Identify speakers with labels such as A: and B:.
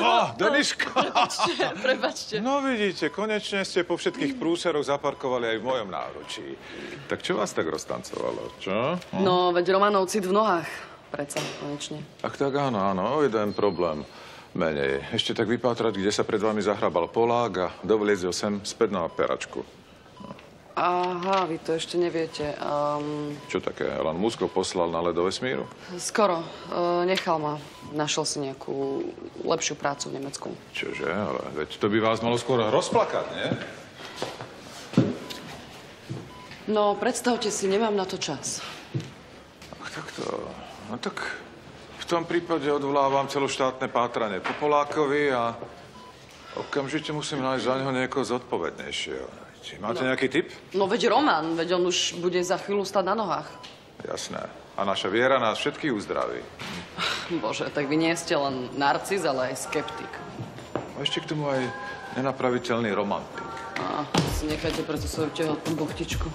A: Ó, Deniška!
B: Prepačte.
A: No vidíte, konečne ste po všetkých prúseroch zaparkovali aj v mojom náručí. Tak čo vás tak roztancovalo, čo?
B: No, veď Romanov cit v nohách. Preca, konečne.
A: Ach tak áno, áno, jeden problém menej. Ešte tak vypátrať, kde sa pred vami zahrabal Polák a dovliezol sem späť na operačku.
B: Aha, vy to ešte neviete. Um,
A: Čo také? Elon Musk ho poslal na ledo vesmíru?
B: skoro. Uh, nechal ma. Našiel si nejakú lepšiu prácu v Nemecku.
A: Čože? Ale veď to by vás malo skôr rozplakať, nie?
B: No, predstavte si, nemám na to čas.
A: Ach, tak to... No tak v tom prípade odvolávam celoštátne pátranie po Polákovi a okamžite musím nájsť za neho niekoho zodpovednejšieho. Či máte nejaký tip?
B: No veď Roman, veď on už bude za chvíľu stať na nohách.
A: Jasné. A naša viera nás všetkých uzdraví.
B: Bože, tak vy nie ste len narcis, ale aj skeptik.
A: A ešte k tomu aj nenapraviteľný romantik.
B: A si nechajte preto svoju tehotnú buchtičku.